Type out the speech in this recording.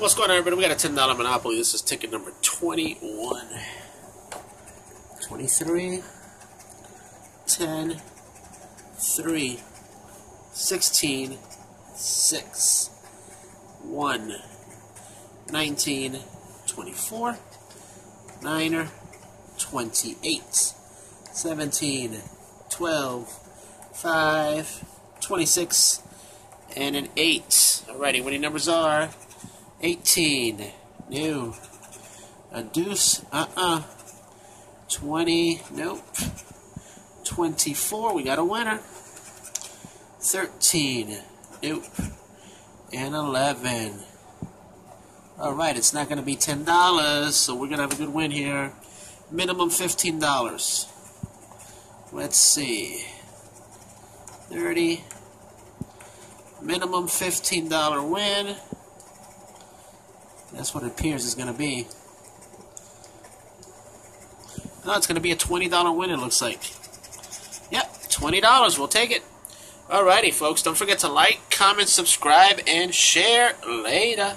What's going on, everybody? We got a $10 Monopoly. This is ticket number 21. 23, 10, 3, 16, 6, 1, 19, 24, 9, 28, 17, 12, 5, 26, and an 8. Alrighty, winning numbers are 18, new, a deuce, uh-uh, 20, nope, 24, we got a winner, 13, nope, and 11. Alright, it's not going to be $10, so we're going to have a good win here. Minimum $15. Let's see. 30. Minimum $15 win. That's what it appears is going to be. No, it's going to be a $20 win, it looks like. Yep, $20. We'll take it. Alrighty, folks. Don't forget to like, comment, subscribe, and share. Later.